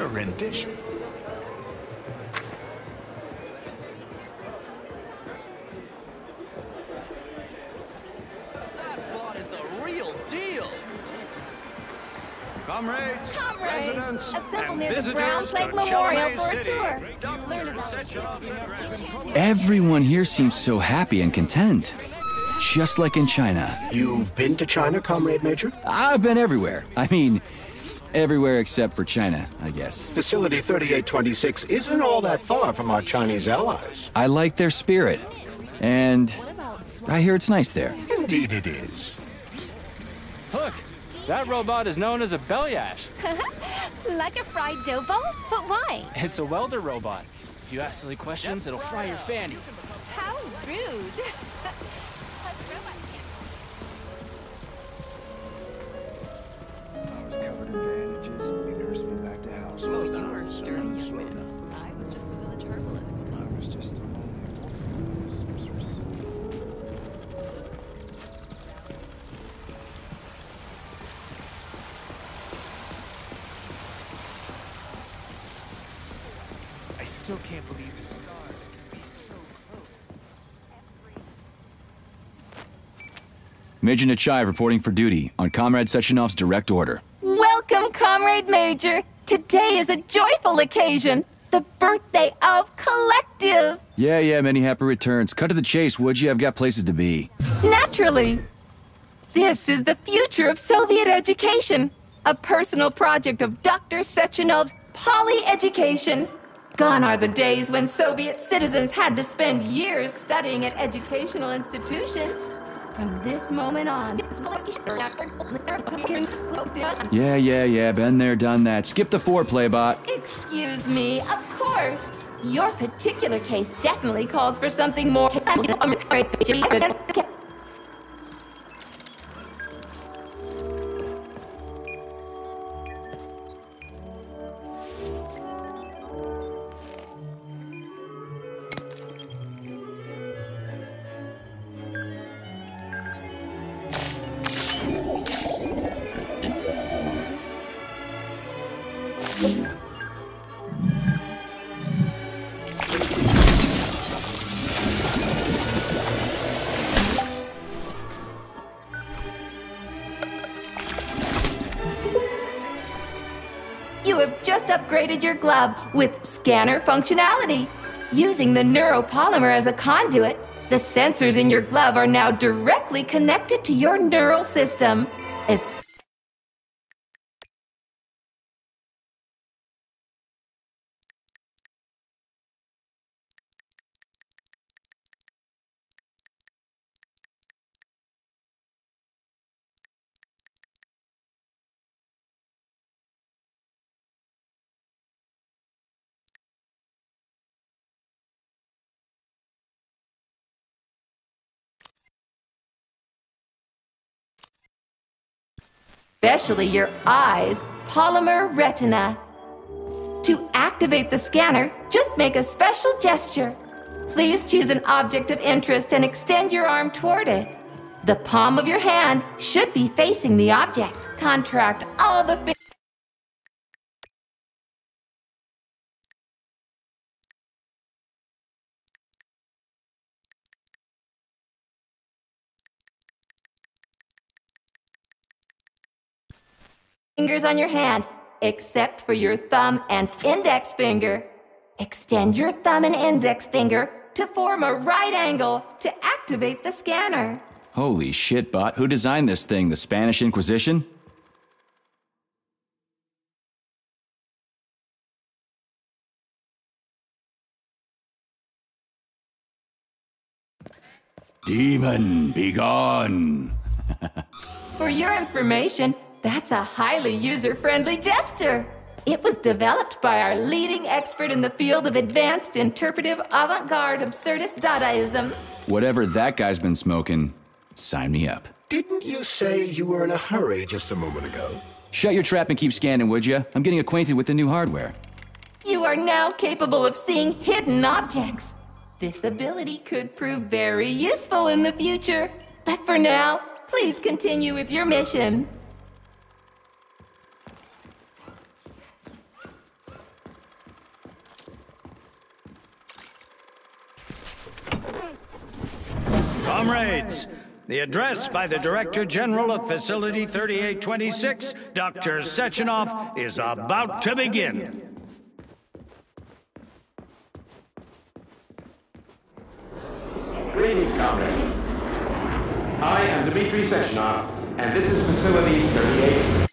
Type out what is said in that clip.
What a rendition. That bot is the real deal. Comrades, Comrades, residents, assemble near the Brown to Plague Memorial Chalamet for a tour. Learn about Everyone here seems so happy and content. Just like in China. You've been to China, Comrade Major? I've been everywhere. I mean, everywhere except for China, I guess. Facility 3826 isn't all that far from our Chinese allies. I like their spirit. And I hear it's nice there. Indeed it is. Look, that robot is known as a Belyash. Like a fried dough ball? But why? It's a welder robot. If you ask silly questions, it'll fry your fanny. How rude. still can't believe the stars can be so close. Major Nechayev reporting for duty on Comrade Sechenov's direct order. Welcome, Comrade Major. Today is a joyful occasion. The birthday of Collective. Yeah, yeah, many happy returns. Cut to the chase, would you? I've got places to be. Naturally. This is the future of Soviet education. A personal project of Dr. Sechenov's Poly Education. Gone are the days when Soviet citizens had to spend years studying at educational institutions. From this moment on, Yeah, yeah, yeah, been there, done that. Skip the foreplay, bot. Excuse me, of course. Your particular case definitely calls for something more. Upgraded your glove with scanner functionality. Using the neuropolymer as a conduit, the sensors in your glove are now directly connected to your neural system. Es- especially your eyes, polymer retina. To activate the scanner, just make a special gesture. Please choose an object of interest and extend your arm toward it. The palm of your hand should be facing the object. Contract all the fingers on your hand, except for your thumb and index finger. Extend your thumb and index finger to form a right angle to activate the scanner. Holy shit, bot. Who designed this thing? The Spanish Inquisition? Demon, be gone. For your information, that's a highly user friendly gesture. It was developed by our leading expert in the field of advanced interpretive avant garde absurdist Dadaism. Whatever that guy's been smoking, sign me up. Didn't you say you were in a hurry just a moment ago? Shut your trap and keep scanning, would you? I'm getting acquainted with the new hardware. You are now capable of seeing hidden objects. This ability could prove very useful in the future. But for now, please continue with your mission. Comrades, the address by the Director General of Facility 3826, Dr. Sechenov, is about to begin. Greetings, comrades. I am Dmitry Sechenov, and this is Facility 38.